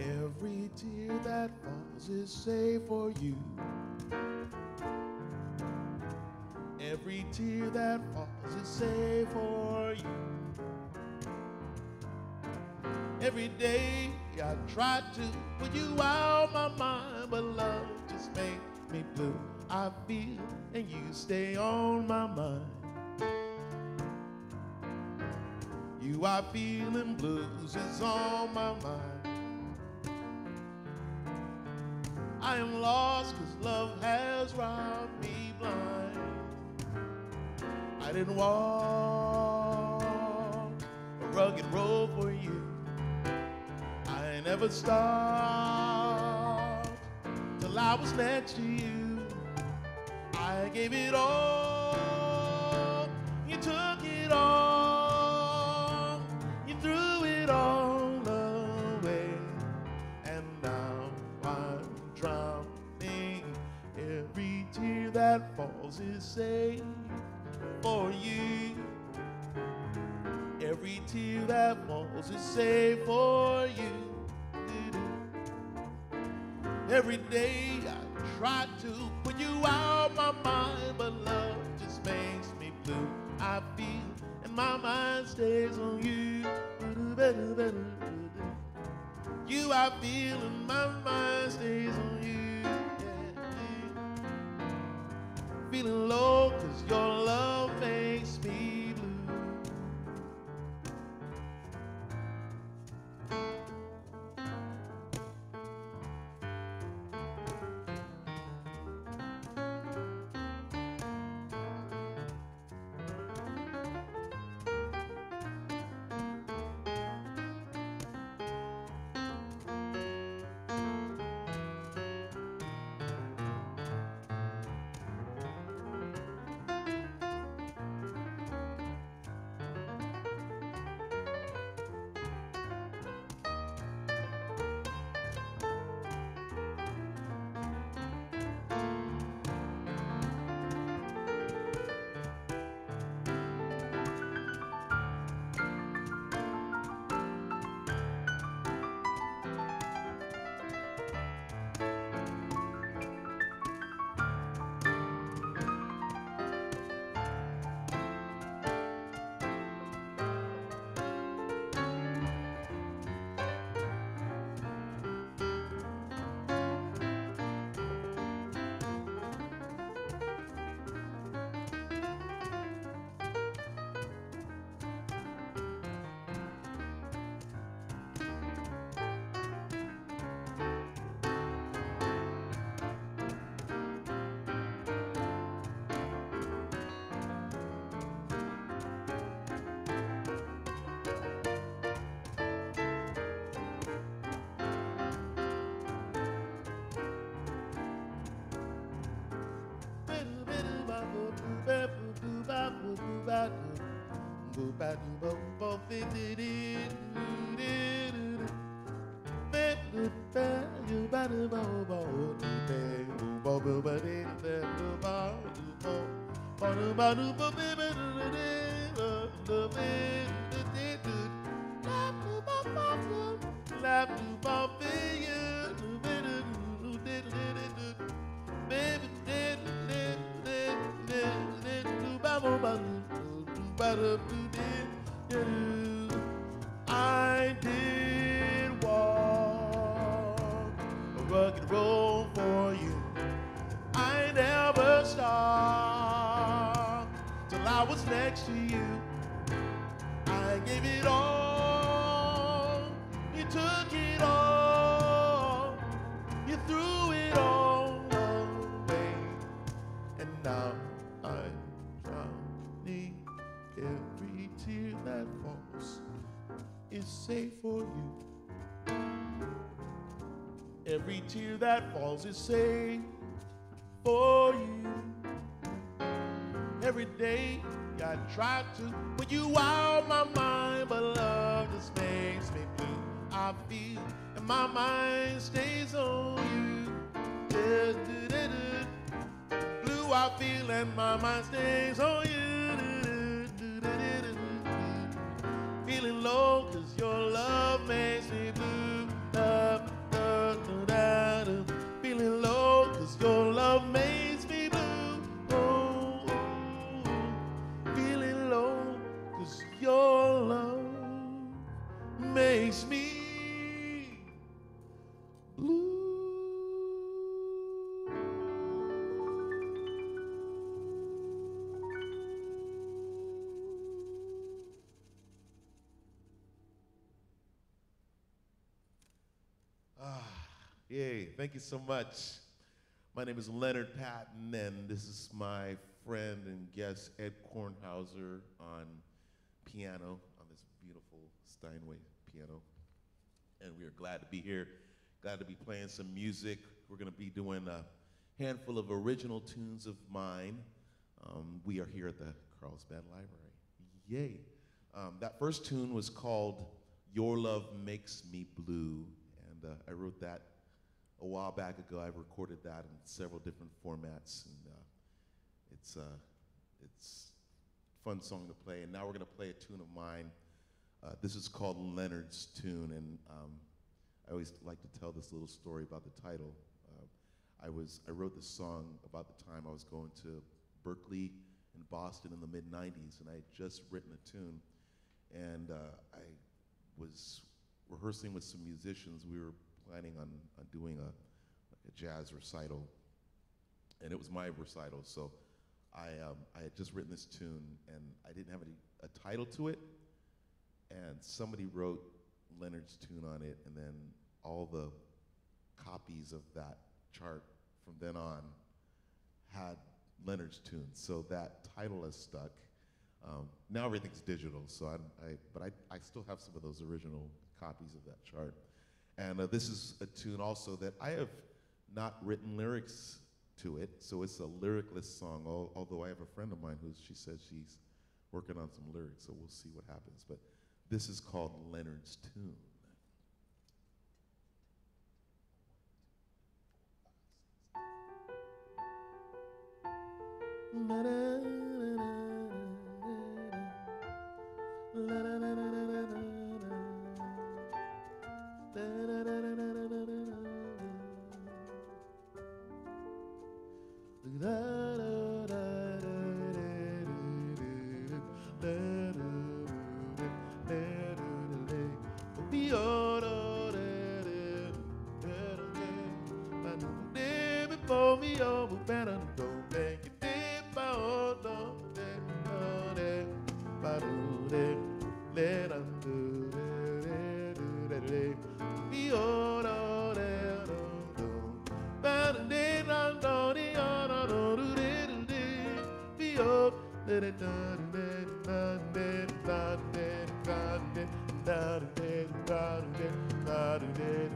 Every tear that falls is saved for you. Every tear that falls is saved for you. Every day I try to put you out of my mind, but love just makes me blue. I feel and you stay on my mind. You are feeling blues is on my mind. Am lost cause love has robbed me blind. I didn't walk a rugged road for you. I never stopped till I was next to you. I gave it all, is saved for you. Every tear that falls is saved for you. Every day I try to put you out of my mind, but love just makes me blue. I feel and my mind stays on you. You I feel Lap to Bobby. I did walk a rugged road for you. I never stopped till I was next to you. I gave it all, you took it all, safe for you. Every tear that falls is saved for you. Every day I try to put you out my mind, but love just makes me blue. I feel and my mind stays on you. Blue I feel and my mind stays on you. feeling low, cause your love makes me blue. Da, da, da, da, Feeling low, cause your love makes me blue. Oh, feeling low, cause your love makes me Thank you so much. My name is Leonard Patton, and this is my friend and guest Ed Kornhauser on piano, on this beautiful Steinway piano. And we are glad to be here, glad to be playing some music. We're going to be doing a handful of original tunes of mine. Um, we are here at the Carlsbad Library. Yay. Um, that first tune was called Your Love Makes Me Blue, and uh, I wrote that a while back ago. I've recorded that in several different formats, and uh, it's uh, it's a fun song to play. And now we're going to play a tune of mine. Uh, this is called Leonard's Tune, and um, I always like to tell this little story about the title. Uh, I was I wrote this song about the time I was going to Berklee in Boston in the mid '90s, and I had just written a tune, and uh, I was rehearsing with some musicians. We were planning on, on doing a, like a jazz recital, and it was my recital. So I, um, I had just written this tune, and I didn't have any, a title to it, and somebody wrote Leonard's tune on it, and then all the copies of that chart from then on had Leonard's tune. So that title has stuck. Um, now everything's digital, so I, I but I, I still have some of those original copies of that chart. And uh, this is a tune also that I have not written lyrics to it, so it's a lyricless song, al although I have a friend of mine who she says she's working on some lyrics, so we'll see what happens. But this is called Leonard's Tune. la da da da da da da da da do da da do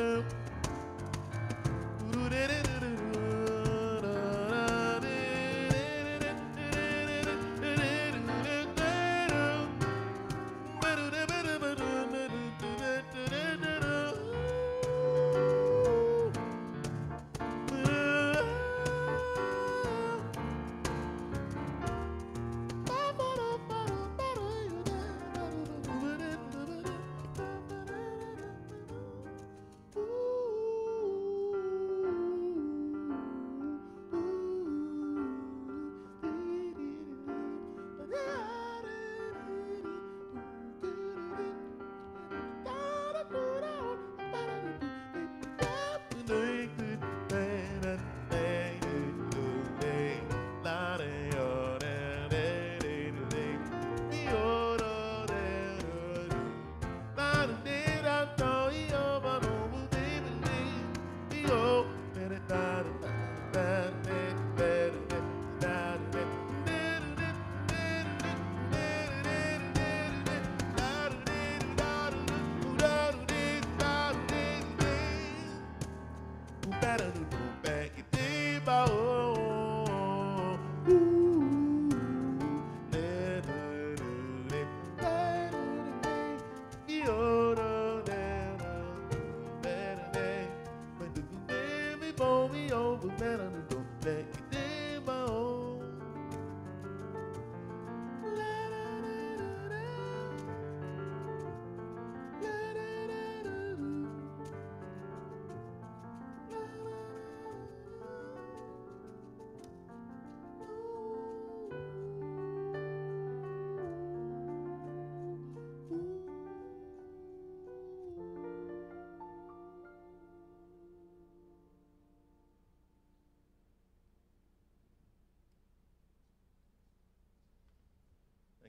boop.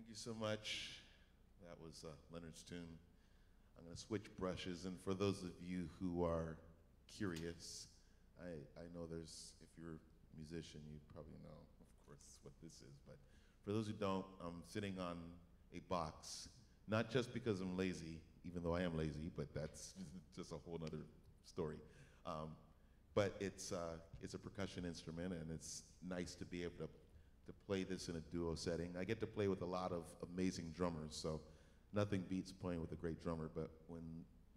Thank you so much. That was uh, Leonard's tune. I'm going to switch brushes, and for those of you who are curious, I, I know there's, if you're a musician, you probably know, of course, what this is, but for those who don't, I'm sitting on a box, not just because I'm lazy, even though I am lazy, but that's just a whole other story. Um, but it's, uh, it's a percussion instrument, and it's nice to be able to to play this in a duo setting. I get to play with a lot of amazing drummers, so nothing beats playing with a great drummer, but when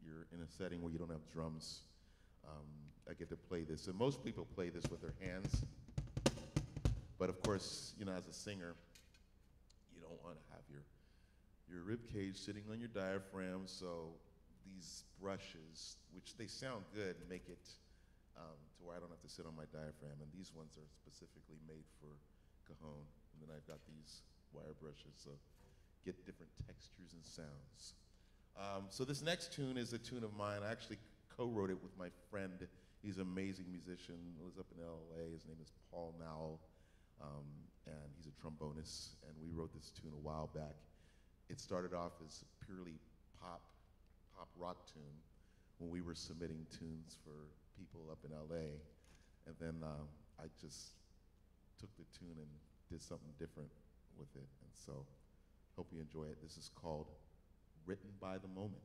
you're in a setting where you don't have drums, um, I get to play this. And most people play this with their hands, but of course, you know, as a singer, you don't want to have your, your rib cage sitting on your diaphragm, so these brushes, which they sound good, make it um, to where I don't have to sit on my diaphragm, and these ones are specifically made for cajon, and then I've got these wire brushes, so get different textures and sounds. Um, so this next tune is a tune of mine. I actually co-wrote it with my friend. He's an amazing musician. Lives up in L.A. His name is Paul Nowell, um, and he's a trombonist. And we wrote this tune a while back. It started off as a purely pop, pop rock tune when we were submitting tunes for people up in L.A. And then um, I just took the tune and did something different with it. And so hope you enjoy it. This is called Written by the Moment.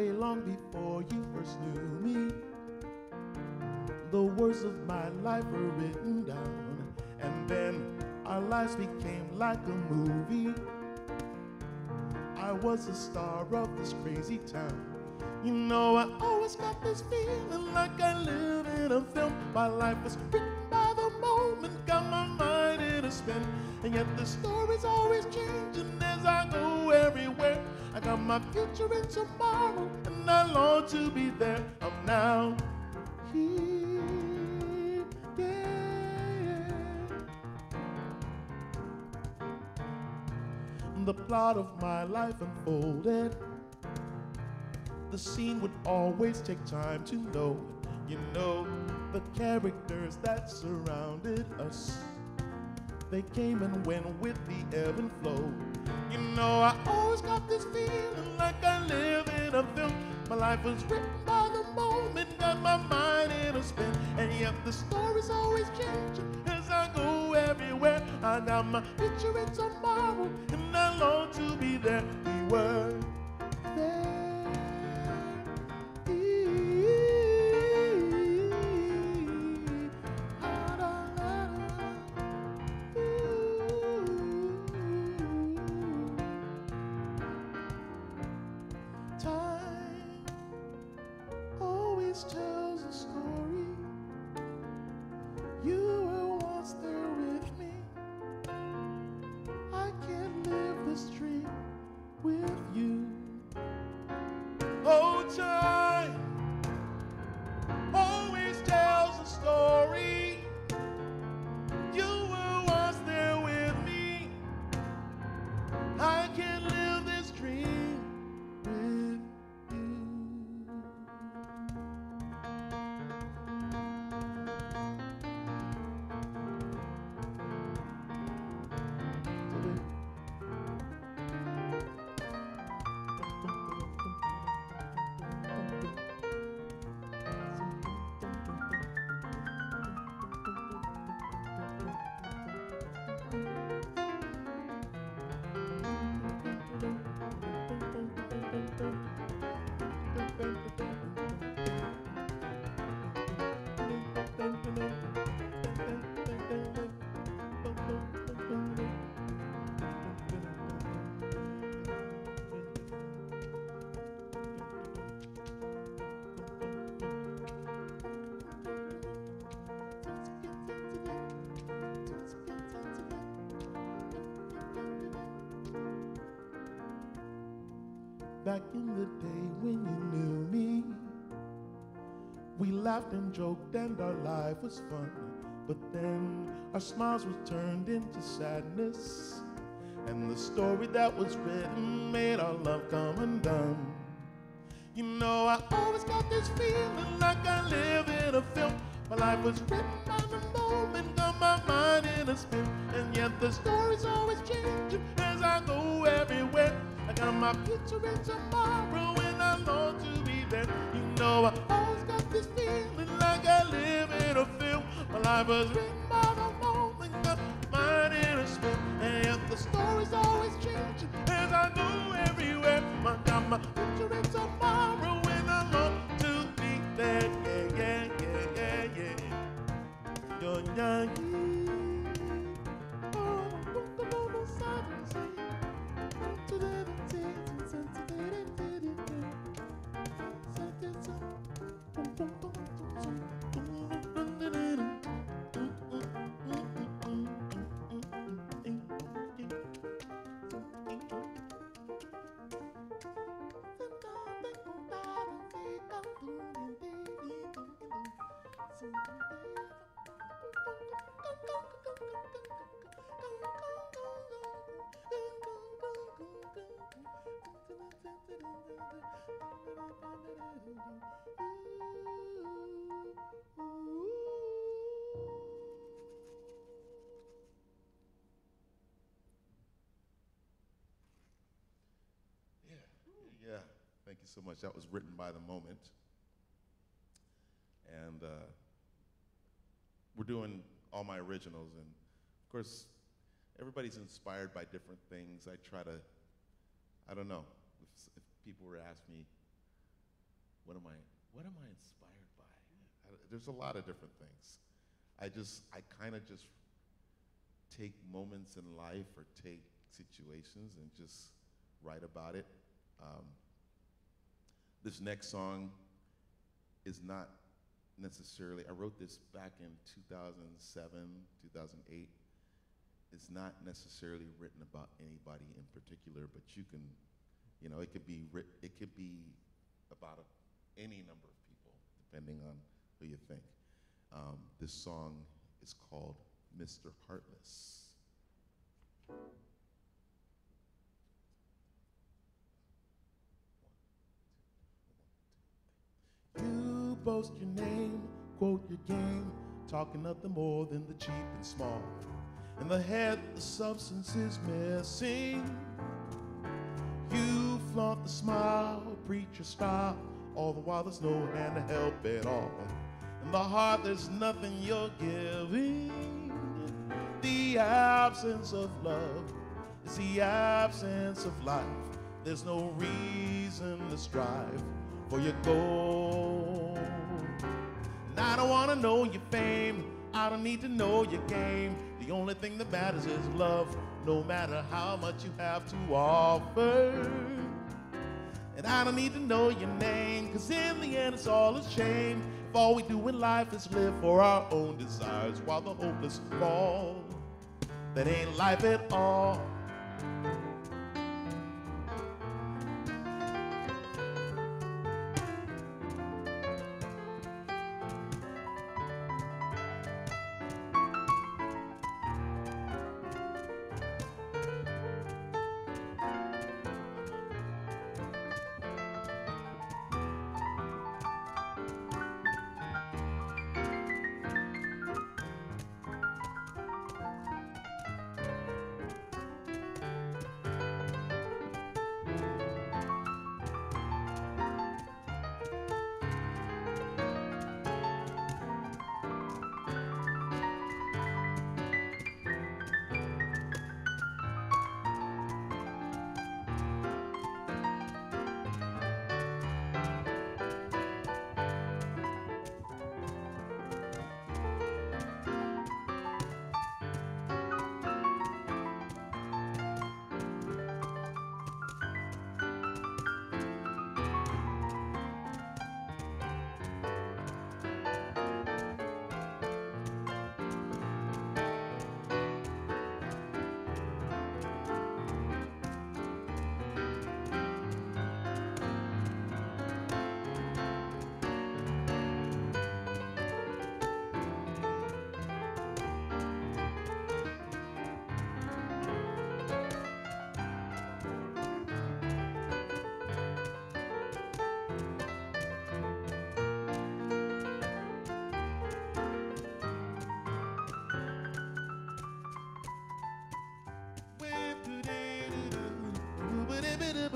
Way long before you first knew me. The words of my life were written down, and then our lives became like a movie. I was the star of this crazy town. You know, I always got this feeling like I live in a film. My life was written by the moment, got my mind in a spin, and yet the story's always changing as I go My future and tomorrow, and I long to be there. I'm now here, yeah. The plot of my life unfolded the scene would always take time to know. You know, the characters that surrounded us. They came and went with the ebb and flow. You know, I always got this feeling like I live in a film. My life was written by the moment, got my mind in a spin. And yet the story's always changing as I go everywhere. I got my picture in tomorrow, and I long Back in the day when you knew me, we laughed and joked and our life was fun. But then our smiles were turned into sadness, and the story that was written made our love come undone. You know, I always got this feeling like I live in a film. My life was written by the moment, got my mind in a spin, and yet the story's always changing as I go everywhere. Got my picture in tomorrow, and I long to be there. You know, I always got this feeling like I live in a film. My life was written so much. That was written by the moment. And uh, we're doing all my originals. And of course, everybody's inspired by different things. I try to, I don't know, if, if people were to ask me, what am I, what am I inspired by? I, there's a lot of different things. I just, I kind of just take moments in life or take situations and just write about it. Um, this next song is not necessarily, I wrote this back in 2007, 2008. It's not necessarily written about anybody in particular, but you can, you know, it could be it could be about a, any number of people, depending on who you think. Um, this song is called Mr. Heartless. Boast your name, quote your game, talking nothing more than the cheap and small. In the head, the substance is missing. You flaunt the smile, preach your style, all the while there's no hand to help at all. In the heart, there's nothing you're giving. The absence of love is the absence of life. There's no reason to strive for your goal. And I don't wanna know your fame. I don't need to know your game. The only thing that matters is love, no matter how much you have to offer. And I don't need to know your name, cause in the end it's all a shame. If all we do in life is live for our own desires while the hopeless fall, that ain't life at all.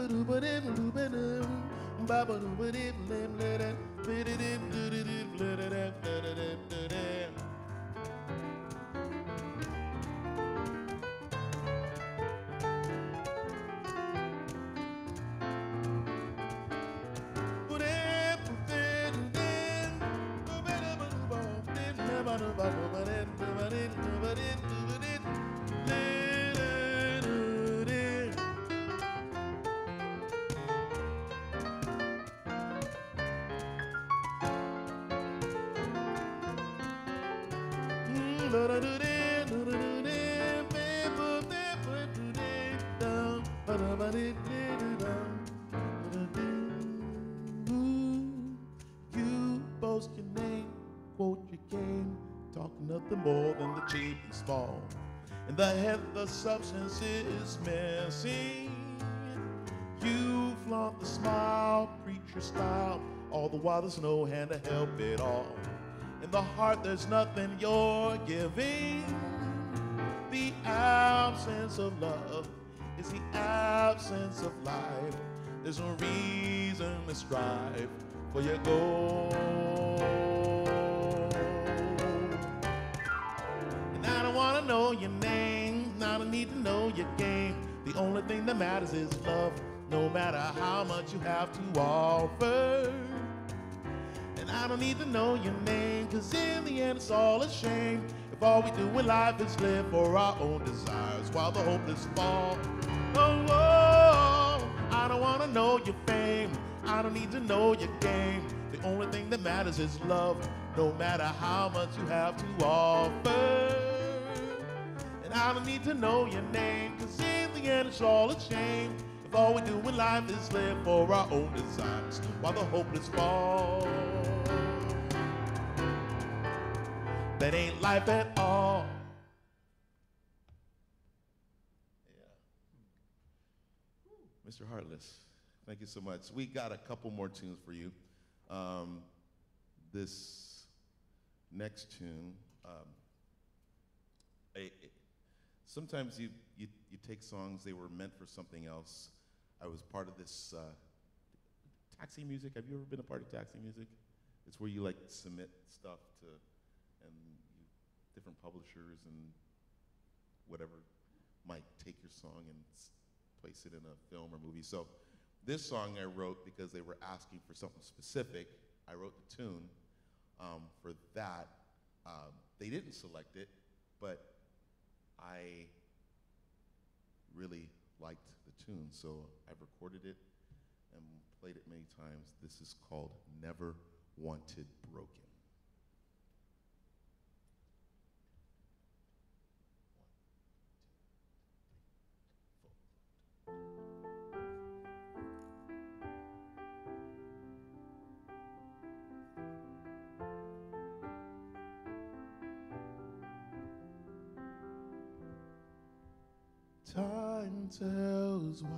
You boast your name, quote your game, talk nothing more than the cheap and small. And the head, the substance is missing. You flaunt the smile, preacher style, all the while there's no hand to help it all. The heart, there's nothing you're giving. The absence of love is the absence of life. There's no reason to strive for your goal. And I don't wanna know your name, I don't need to know your game. The only thing that matters is love, no matter how much you have to offer. I don't need to know your name, cause in the end it's all a shame. If all we do in life is live for our own desires while the hopeless fall. Oh, oh, I don't wanna know your fame. I don't need to know your game. The only thing that matters is love, no matter how much you have to offer. And I don't need to know your name, cause in the end it's all a shame. If all we do in life is live for our own desires while the hopeless fall. That ain't life at all. Yeah. Mr. Heartless, thank you so much. We got a couple more tunes for you. Um, this next tune, um, sometimes you, you, you take songs, they were meant for something else. I was part of this uh, taxi music. Have you ever been a part of taxi music? It's where you like submit stuff to, and you, different publishers and whatever might take your song and place it in a film or movie. So this song I wrote because they were asking for something specific. I wrote the tune um, for that. Um, they didn't select it, but I really liked the tune, so I've recorded it and played it many times. This is called Never Wanted Broken. Time tells why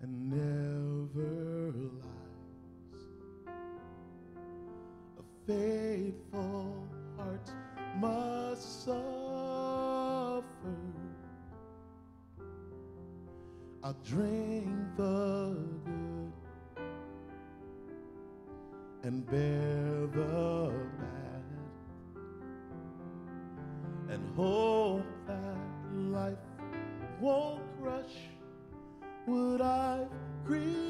and never lies. A faithful heart must suffer. I'll drink the good and bear the bad and hope that life won't crush what I've created.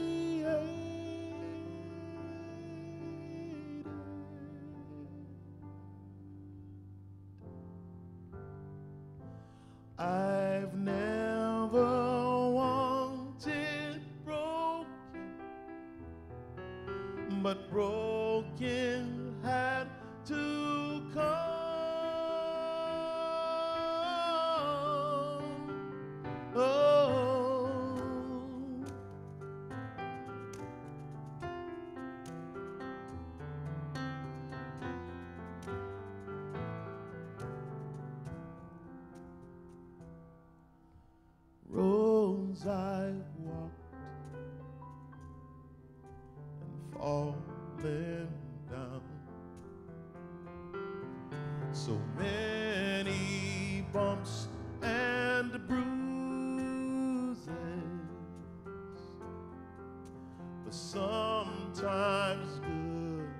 But sometimes good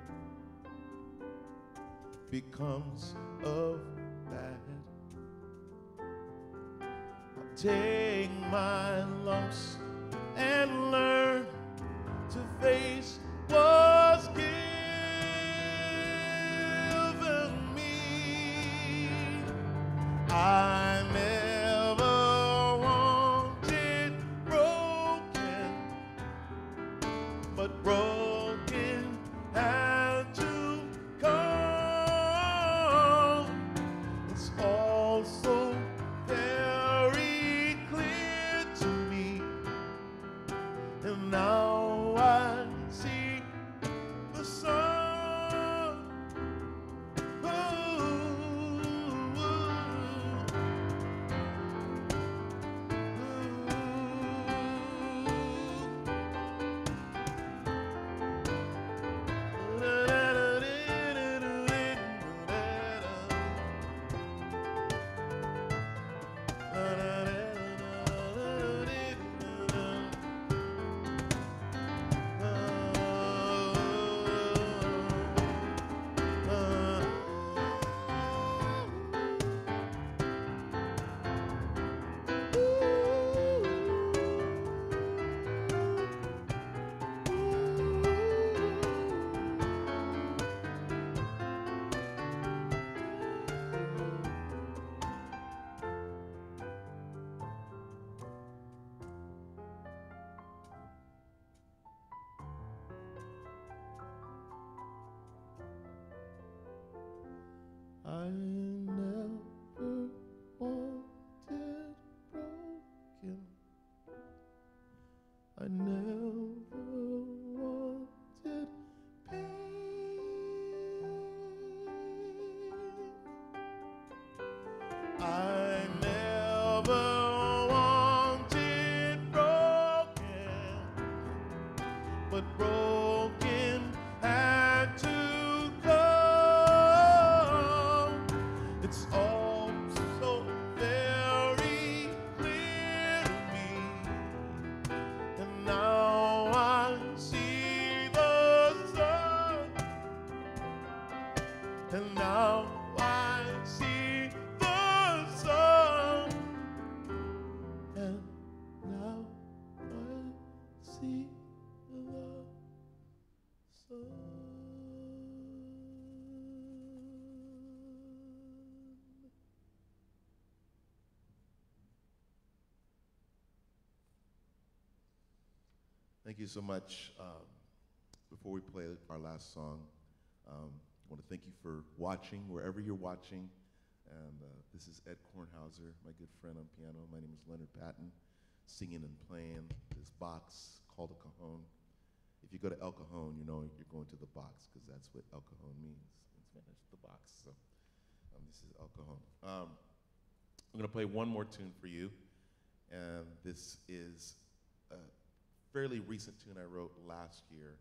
becomes of bad. I'll take my lumps It's all Thank you so much. Um, before we play our last song, um, I want to thank you for watching wherever you're watching. And uh, this is Ed Kornhauser, my good friend on piano. My name is Leonard Patton, singing and playing this box called a cajon. If you go to El Cajon, you know you're going to the box because that's what El Cajon means in Spanish, the box. So um, this is El Cajon. Um, I'm going to play one more tune for you. And this is a fairly recent tune I wrote last year.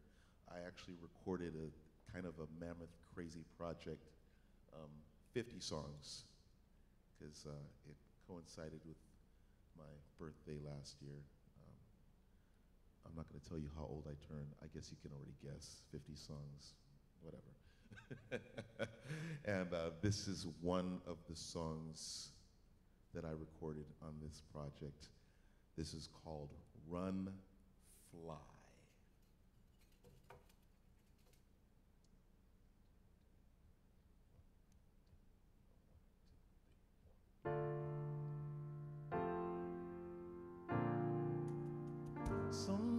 I actually recorded a kind of a mammoth crazy project, um, 50 songs, because uh, it coincided with my birthday last year. Um, I'm not going to tell you how old I turned. I guess you can already guess 50 songs, whatever. and uh, this is one of the songs that I recorded on this project. This is called Run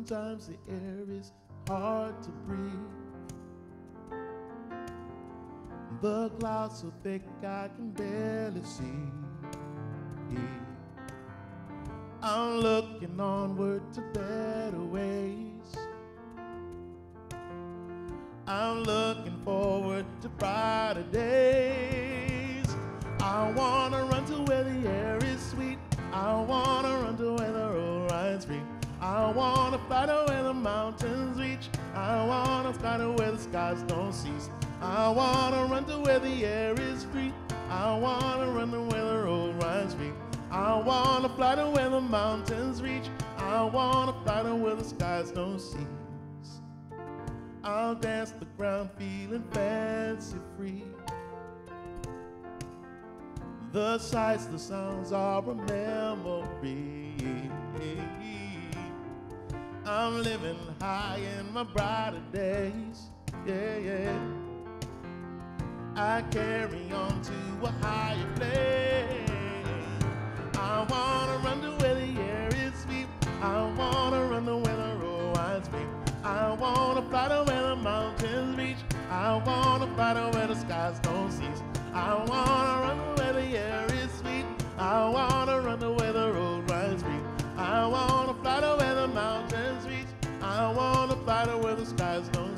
Sometimes the air is hard to breathe. The clouds so thick I can barely see. I'm looking onward to better ways. I'm looking forward to brighter days. I wanna run to where the air is sweet. I wanna run to where the road rides free. I wanna fly to where the mountains reach. I wanna fly to where the skies don't cease. I wanna run to where the air is free. I wanna run to where the road rides free. I wanna fly to where the mountains reach. I wanna fly to where the skies don't cease. I'll dance the ground feeling fancy free. The sights, the sounds are a memory. I'm living high in my brighter days. Yeah, yeah. I carry on to a higher place. I wanna run to where the air is sweet. I wanna run to where the road winds free. I wanna fly to where the mountains reach. I wanna fly to where the skies don't cease. I wanna run to where the air is sweet. I wanna run to where the road winds free. I wanna fly to where the mountains reach. I wanna fly to where the skies don't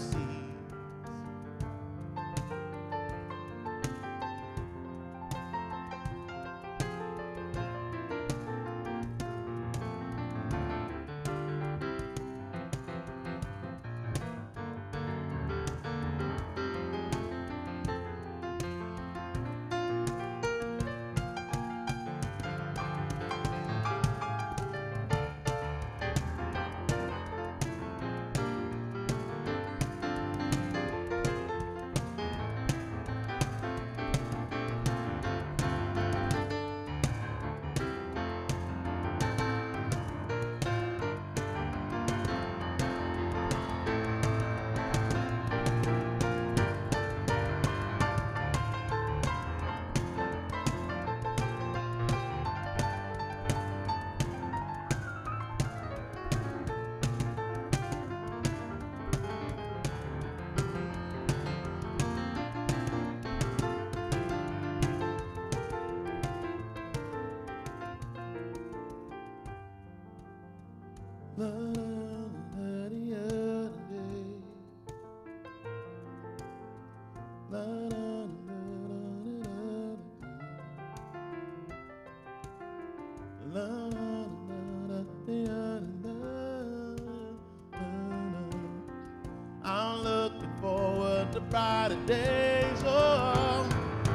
forward to brighter days. Oh,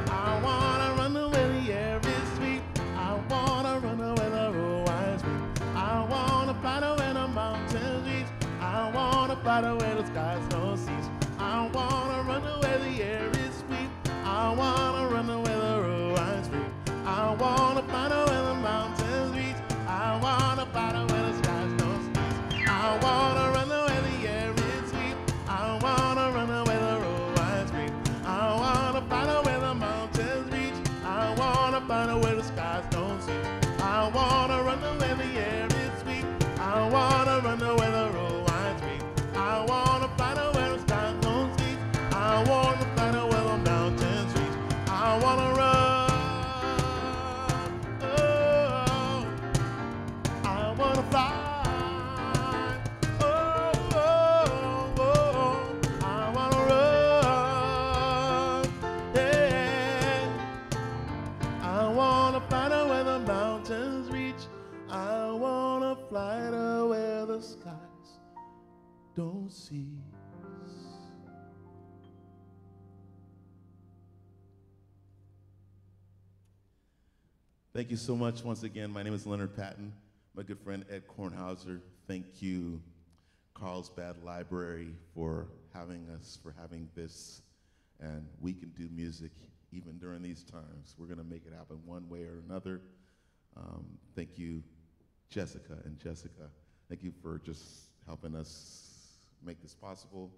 I wanna run where the air is sweet. I wanna run where the winds free. I wanna fly where the mountains reach. I wanna fly where the skies don't cease. I wanna run where the air is sweet. I don't cease. Thank you so much once again. My name is Leonard Patton. My good friend Ed Kornhauser. Thank you, Carlsbad Library, for having us, for having this. And we can do music even during these times. We're going to make it happen one way or another. Um, thank you, Jessica and Jessica. Thank you for just helping us make this possible.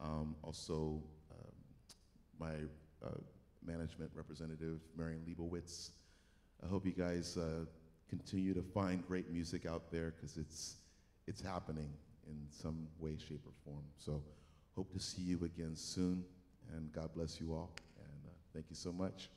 Um, also, um, my uh, management representative, Marion Liebowitz. I hope you guys uh, continue to find great music out there because it's, it's happening in some way, shape, or form. So hope to see you again soon, and God bless you all, and uh, thank you so much.